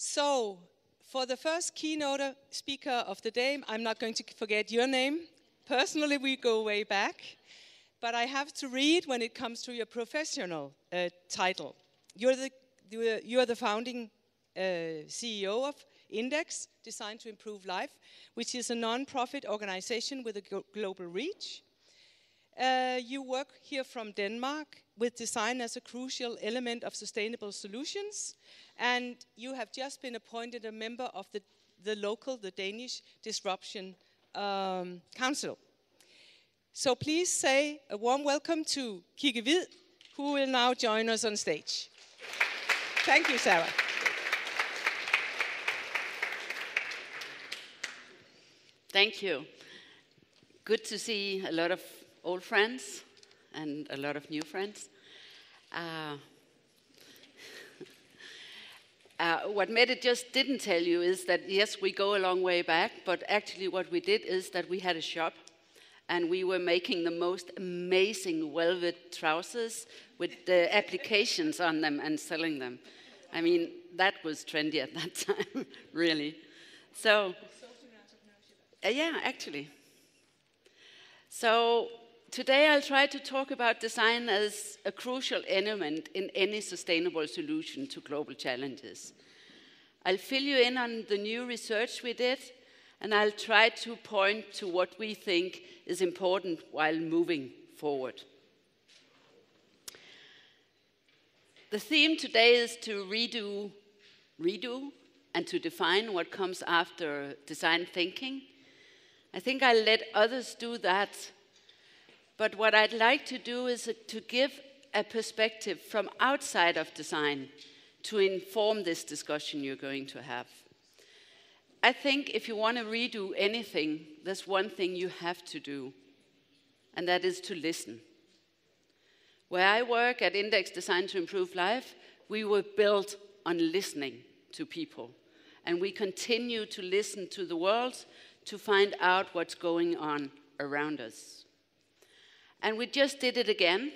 So, for the first keynote speaker of the day, I'm not going to forget your name. Personally, we go way back. But I have to read when it comes to your professional uh, title. You're the, you're the founding uh, CEO of Index, Designed to Improve Life, which is a non-profit organization with a global reach. Uh, you work here from Denmark with design as a crucial element of sustainable solutions, and you have just been appointed a member of the, the local, the Danish Disruption um, Council. So please say a warm welcome to Kigge Hviid, who will now join us on stage. Thank you, Sarah. Thank you. Good to see a lot of old friends and a lot of new friends. Uh, uh, what Mette just didn't tell you is that yes, we go a long way back, but actually, what we did is that we had a shop and we were making the most amazing velvet trousers with the applications on them and selling them. I mean, that was trendy at that time, really. So, uh, yeah, actually. So, today I'll try to talk about design as a crucial element in any sustainable solution to global challenges. I'll fill you in on the new research we did, and I'll try to point to what we think is important while moving forward. The theme today is to redo, redo, and to define what comes after design thinking. I think I'll let others do that but what I'd like to do is to give a perspective from outside of design to inform this discussion you're going to have. I think if you want to redo anything, there's one thing you have to do, and that is to listen. Where I work at Index Design to Improve Life, we were built on listening to people. And we continue to listen to the world to find out what's going on around us. And we just did it again.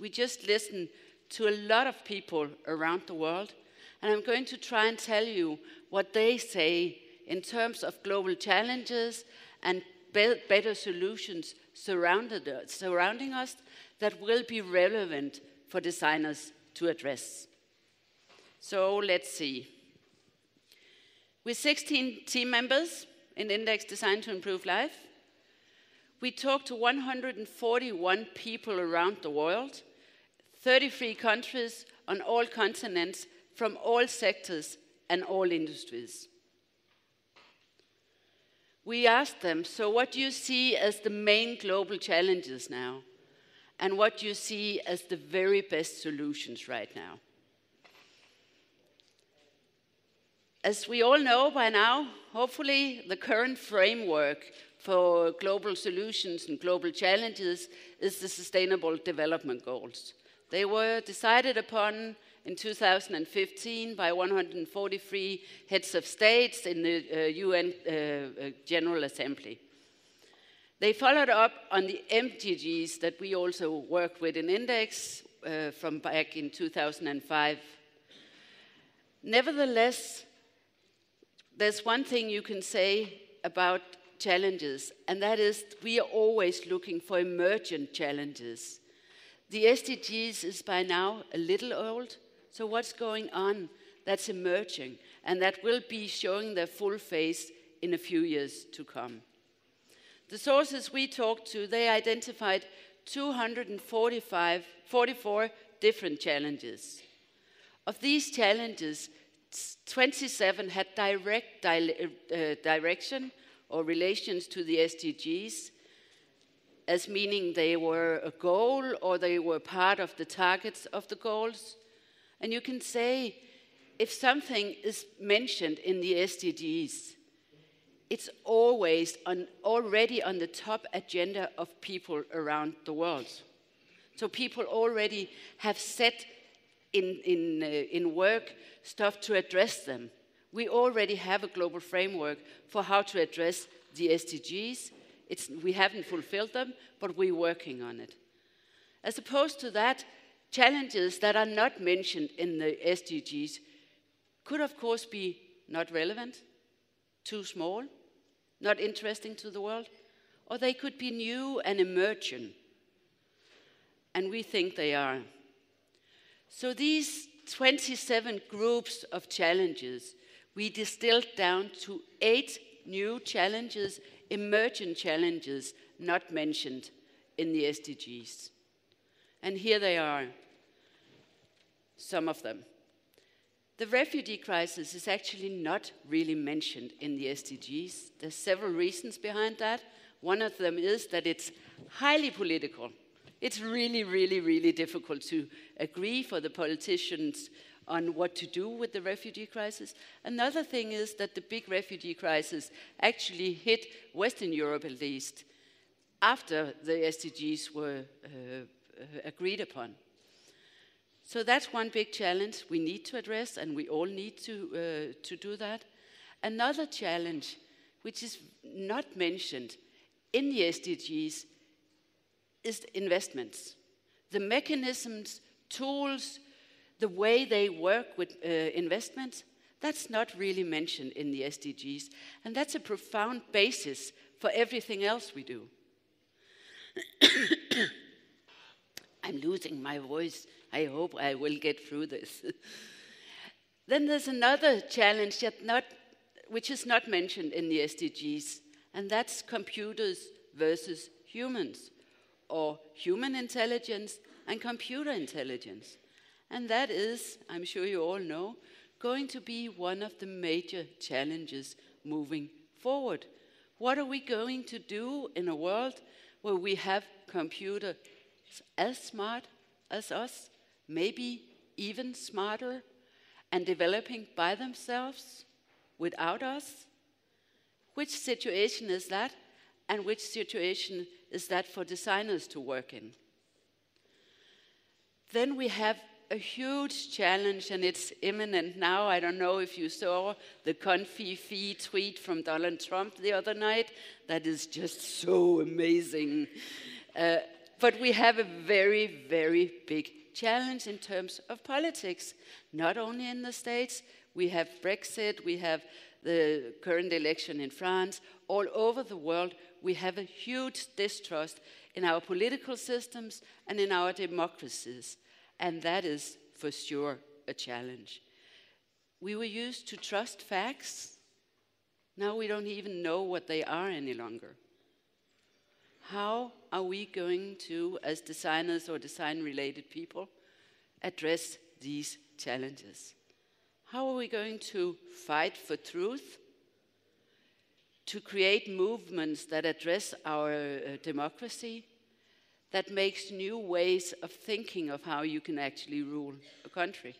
We just listened to a lot of people around the world. And I'm going to try and tell you what they say in terms of global challenges and be better solutions surrounding us that will be relevant for designers to address. So let's see. With 16 team members in Index Design to Improve Life, we talked to 141 people around the world, 33 countries on all continents, from all sectors and all industries. We asked them, so what do you see as the main global challenges now? And what do you see as the very best solutions right now? As we all know by now, hopefully the current framework for global solutions and global challenges is the Sustainable Development Goals. They were decided upon in 2015 by 143 heads of states in the uh, UN uh, uh, General Assembly. They followed up on the MDGs that we also worked with in Index uh, from back in 2005. Nevertheless, there's one thing you can say about challenges, and that is we are always looking for emergent challenges. The SDGs is by now a little old, so what's going on that's emerging and that will be showing their full face in a few years to come? The sources we talked to, they identified 245, 44 different challenges. Of these challenges, 27 had direct di uh, direction or relations to the SDGs as meaning they were a goal or they were part of the targets of the goals. And you can say if something is mentioned in the SDGs, it's always on, already on the top agenda of people around the world. So people already have set in, in, uh, in work stuff to address them. We already have a global framework for how to address the SDGs. It's, we haven't fulfilled them, but we're working on it. As opposed to that, challenges that are not mentioned in the SDGs could, of course, be not relevant, too small, not interesting to the world, or they could be new and emergent. And we think they are. So these 27 groups of challenges, we distilled down to eight new challenges, emergent challenges, not mentioned in the SDGs. And here they are, some of them. The refugee crisis is actually not really mentioned in the SDGs. There's several reasons behind that. One of them is that it's highly political. It's really, really, really difficult to agree for the politicians on what to do with the refugee crisis. Another thing is that the big refugee crisis actually hit Western Europe at least after the SDGs were uh, agreed upon. So that's one big challenge we need to address, and we all need to, uh, to do that. Another challenge, which is not mentioned in the SDGs, is investments. The mechanisms, tools, the way they work with uh, investments, that's not really mentioned in the SDGs. And that's a profound basis for everything else we do. I'm losing my voice. I hope I will get through this. then there's another challenge that not, which is not mentioned in the SDGs, and that's computers versus humans, or human intelligence and computer intelligence. And that is, I'm sure you all know, going to be one of the major challenges moving forward. What are we going to do in a world where we have computers as smart as us, maybe even smarter, and developing by themselves without us? Which situation is that? And which situation is that for designers to work in? Then we have a huge challenge, and it's imminent now. I don't know if you saw the covfefe tweet from Donald Trump the other night. That is just so amazing. Uh, but we have a very, very big challenge in terms of politics, not only in the States. We have Brexit, we have the current election in France. All over the world, we have a huge distrust in our political systems and in our democracies. And that is for sure a challenge. We were used to trust facts. Now we don't even know what they are any longer. How are we going to, as designers or design related people, address these challenges? How are we going to fight for truth? To create movements that address our uh, democracy that makes new ways of thinking of how you can actually rule a country.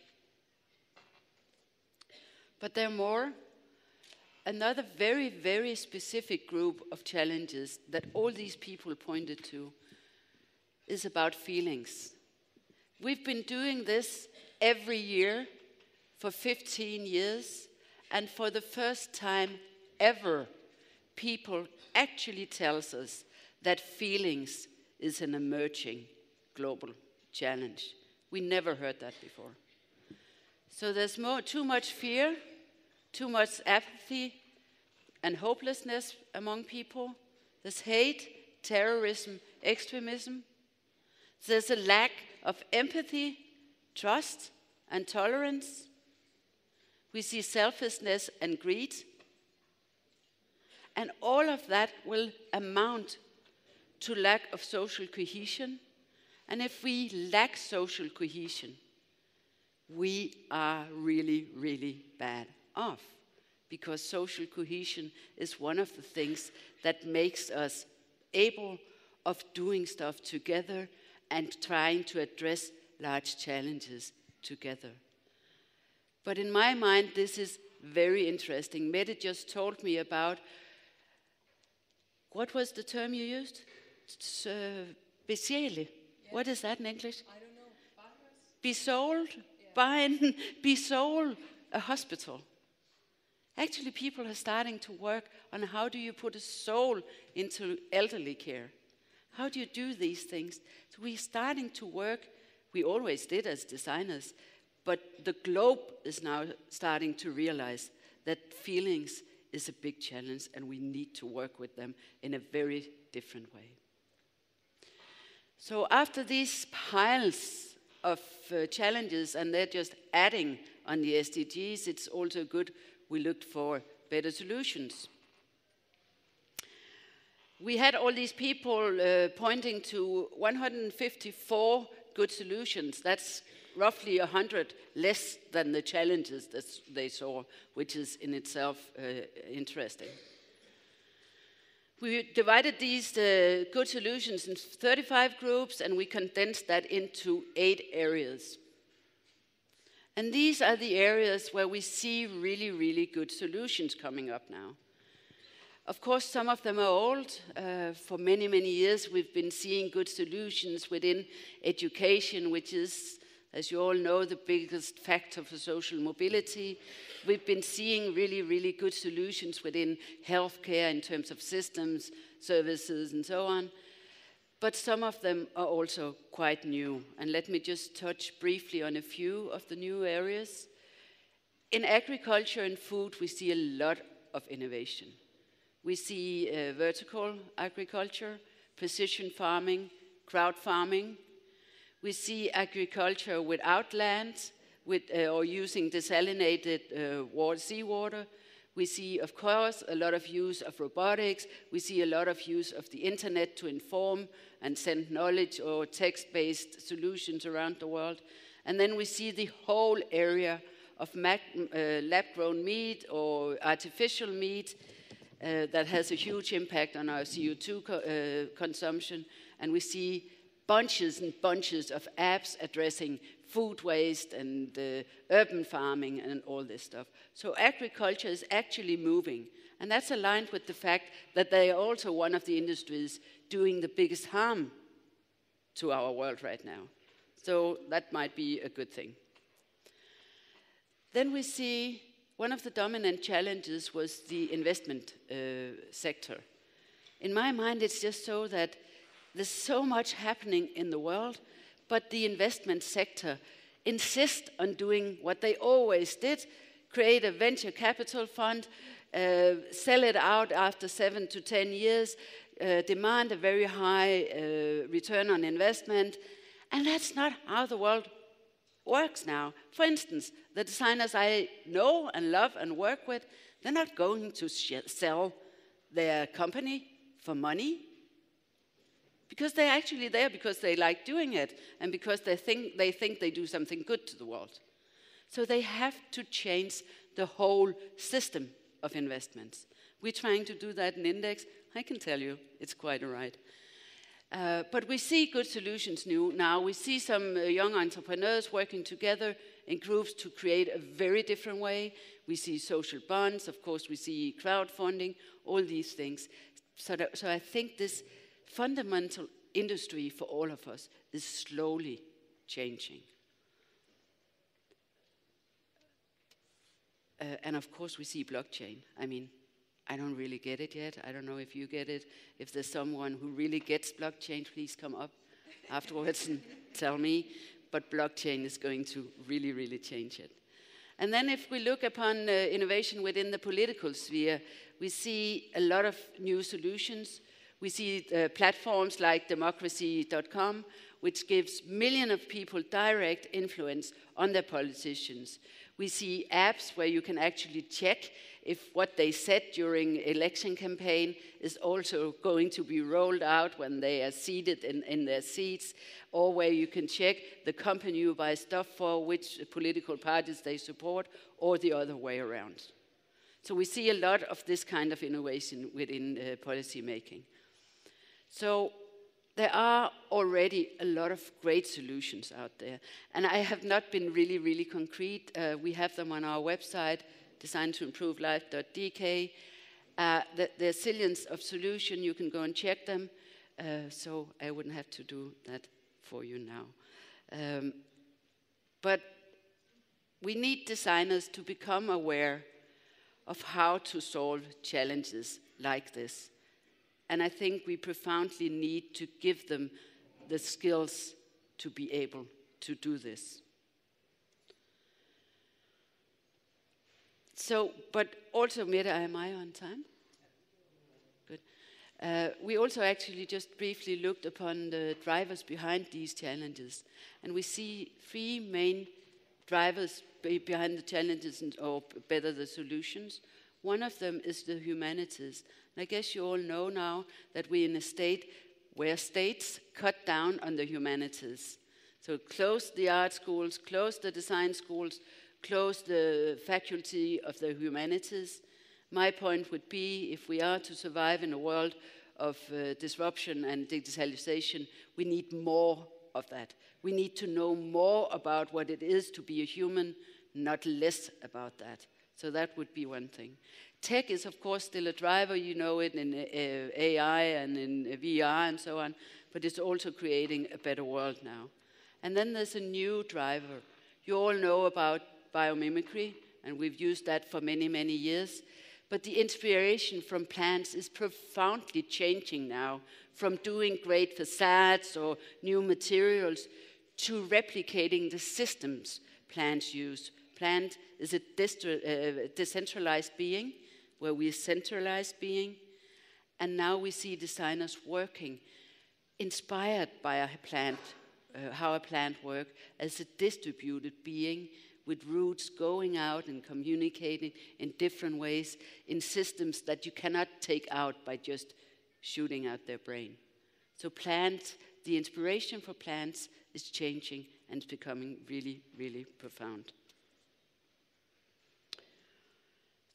But there are more. Another very, very specific group of challenges that all these people pointed to is about feelings. We've been doing this every year for 15 years, and for the first time ever, people actually tells us that feelings is an emerging global challenge. We never heard that before. So there's more, too much fear, too much apathy and hopelessness among people. There's hate, terrorism, extremism. There's a lack of empathy, trust, and tolerance. We see selfishness and greed. And all of that will amount to lack of social cohesion. And if we lack social cohesion, we are really, really bad off because social cohesion is one of the things that makes us able of doing stuff together and trying to address large challenges together. But in my mind, this is very interesting. Mette just told me about what was the term you used? Speciale. Yeah. What is that in English? I don't know. Be sold, yeah. buy be sold a hospital. Actually, people are starting to work on how do you put a soul into elderly care. How do you do these things? So we're starting to work. We always did as designers, But the globe is now starting to realize that feelings is a big challenge and we need to work with them in a very different way. So, after these piles of uh, challenges, and they're just adding on the SDGs, it's also good we looked for better solutions. We had all these people uh, pointing to 154 good solutions. That's roughly 100 less than the challenges that they saw, which is in itself uh, interesting. We divided these uh, good solutions in 35 groups and we condensed that into eight areas. And these are the areas where we see really, really good solutions coming up now. Of course, some of them are old. Uh, for many, many years, we've been seeing good solutions within education, which is as you all know, the biggest factor for social mobility. We've been seeing really, really good solutions within healthcare in terms of systems, services, and so on. But some of them are also quite new. And let me just touch briefly on a few of the new areas. In agriculture and food, we see a lot of innovation. We see uh, vertical agriculture, precision farming, crowd farming, we see agriculture without land with, uh, or using desalinated uh, water, seawater. We see, of course, a lot of use of robotics. We see a lot of use of the internet to inform and send knowledge or text based solutions around the world. And then we see the whole area of uh, lab grown meat or artificial meat uh, that has a huge impact on our CO2 co uh, consumption. And we see bunches and bunches of apps addressing food waste and uh, urban farming and all this stuff. So agriculture is actually moving. And that's aligned with the fact that they are also one of the industries doing the biggest harm to our world right now. So that might be a good thing. Then we see one of the dominant challenges was the investment uh, sector. In my mind, it's just so that there's so much happening in the world, but the investment sector insist on doing what they always did create a venture capital fund, uh, sell it out after seven to ten years, uh, demand a very high uh, return on investment. And that's not how the world works now. For instance, the designers I know and love and work with, they're not going to sell their company for money because they're actually there because they like doing it and because they think they, think they do something good to the world. So they have to change the whole system of investments. We're trying to do that in Index. I can tell you, it's quite all right. Uh, but we see good solutions new now. We see some uh, young entrepreneurs working together in groups to create a very different way. We see social bonds, of course, we see crowdfunding, all these things. So, that, so I think this fundamental industry for all of us is slowly changing. Uh, and of course, we see blockchain. I mean, I don't really get it yet. I don't know if you get it. If there's someone who really gets blockchain, please come up afterwards and tell me. But blockchain is going to really, really change it. And then, if we look upon uh, innovation within the political sphere, we see a lot of new solutions. We see uh, platforms like democracy.com, which gives millions of people direct influence on their politicians. We see apps where you can actually check if what they said during election campaign is also going to be rolled out when they are seated in, in their seats, or where you can check the company you buy stuff for, which political parties they support, or the other way around. So we see a lot of this kind of innovation within uh, policy making. So there are already a lot of great solutions out there. And I have not been really, really concrete. Uh, we have them on our website, designtoimprove.life.dk. Uh, the, there's zillions of solutions. You can go and check them. Uh, so I wouldn't have to do that for you now. Um, but we need designers to become aware of how to solve challenges like this. And I think we profoundly need to give them the skills to be able to do this. So, but also, Mette, am I on time? Good. Uh, we also actually just briefly looked upon the drivers behind these challenges, and we see three main drivers behind the challenges, and, or better, the solutions. One of them is the humanities. And I guess you all know now that we're in a state where states cut down on the humanities. So close the art schools, close the design schools, close the faculty of the humanities. My point would be if we are to survive in a world of uh, disruption and digitalization, we need more of that. We need to know more about what it is to be a human, not less about that. So that would be one thing. Tech is, of course, still a driver. You know it in uh, AI and in VR and so on, but it's also creating a better world now. And then there's a new driver. You all know about biomimicry, and we've used that for many, many years. But the inspiration from plants is profoundly changing now from doing great facades or new materials to replicating the systems plants use. Plant is a uh, decentralized being where we centralize being. And now we see designers working inspired by a plant, uh, how a plant works, as a distributed being with roots going out and communicating in different ways in systems that you cannot take out by just shooting out their brain. So, plants, the inspiration for plants is changing and it's becoming really, really profound.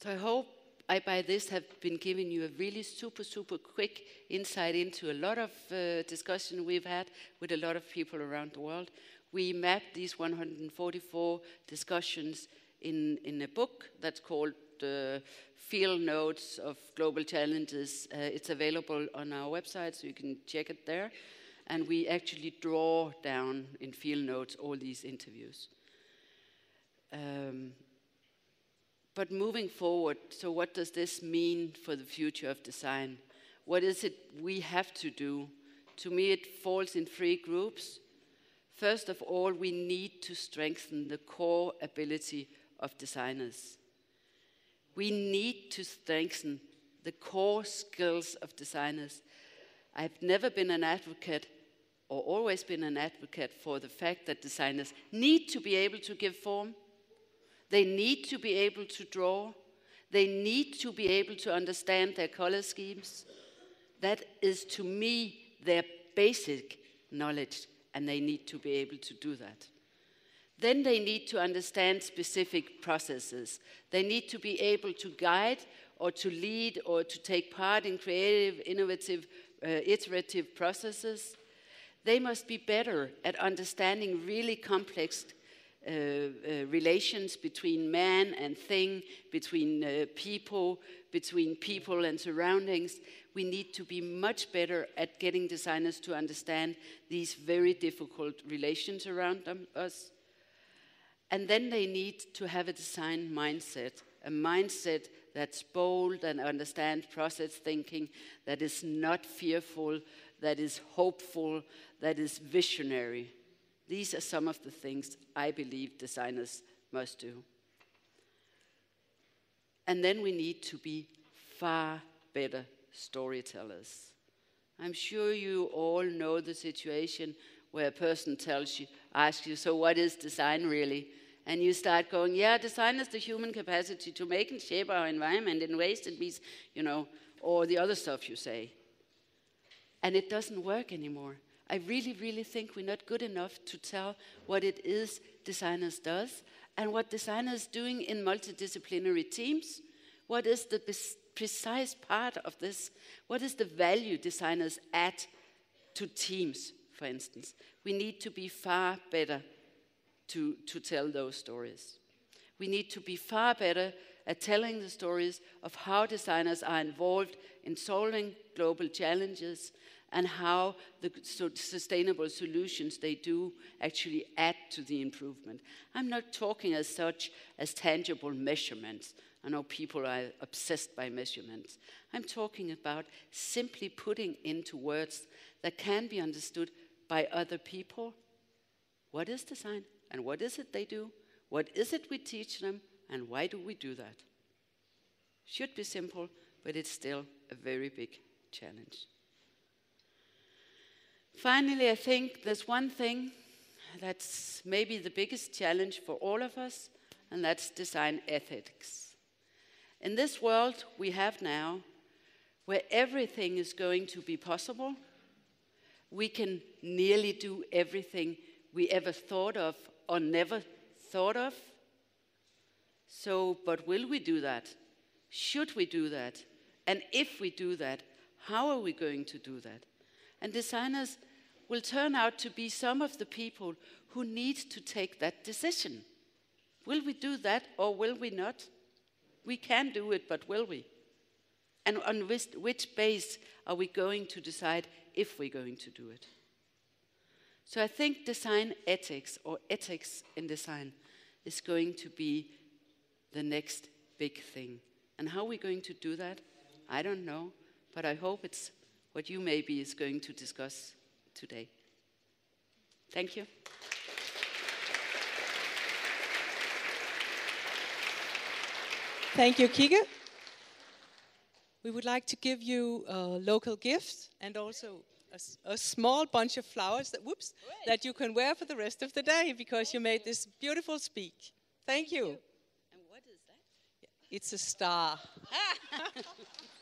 So, I hope I, by this, have been giving you a really super, super quick insight into a lot of uh, discussion we've had with a lot of people around the world we mapped these 144 discussions in, in a book that's called uh, Field Notes of Global Challenges. Uh, it's available on our website, so you can check it there. And we actually draw down in field notes all these interviews. Um, but moving forward, so what does this mean for the future of design? What is it we have to do? To me, it falls in three groups. First of all, we need to strengthen the core ability of designers. We need to strengthen the core skills of designers. I've never been an advocate or always been an advocate for the fact that designers need to be able to give form, they need to be able to draw, they need to be able to understand their color schemes. That is, to me, their basic knowledge and they need to be able to do that. Then they need to understand specific processes. They need to be able to guide or to lead or to take part in creative, innovative, uh, iterative processes. They must be better at understanding really complex relations between man and thing, between uh, people, between people and surroundings we need to be much better at getting designers to understand these very difficult relations around them, us. And then they need to have a design mindset, a mindset that's bold and understand process thinking, that is not fearful, that is hopeful, that is visionary. These are some of the things I believe designers must do. And then we need to be far better storytellers. I'm sure you all know the situation where a person tells you, asks you, so what is design really? And you start going, yeah, design is the human capacity to make and shape our environment in ways that means, you know, or the other stuff you say. And it doesn't work anymore. I really, really think we're not good enough to tell what it is designers does and what designers doing in multidisciplinary teams. What is the precise part of this. What is the value designers add to teams, for instance? We need to be far better to, to tell those stories. We need to be far better at telling the stories of how designers are involved in solving global challenges and how the sustainable solutions they do actually add to the improvement. I'm not talking as such as tangible measurements. I know people are obsessed by measurements. I'm talking about simply putting into words that can be understood by other people what is design and what is it they do? What is it we teach them and why do we do that? Should be simple, but it's still a very big challenge. Finally, I think there's one thing that's maybe the biggest challenge for all of us, and that's design ethics. In this world we have now, where everything is going to be possible, we can nearly do everything we ever thought of or never thought of. So, but will we do that? Should we do that? And if we do that, how are we going to do that? And designers will turn out to be some of the people who need to take that decision. Will we do that or will we not? We can do it, but will we? And on which, base are we going to decide if we're going to do it? So I think design ethics or ethics in design is going to be the next big thing. And how are we going to do that? I don't know, but I hope it's what you maybe is going to discuss today. Thank you. Thank you, Kigge. We would like to give you a local gift and also a, a small bunch of flowers that, whoops, that you can wear for the rest of the day because you made this beautiful speak. Thank you. And what is that? It's a star.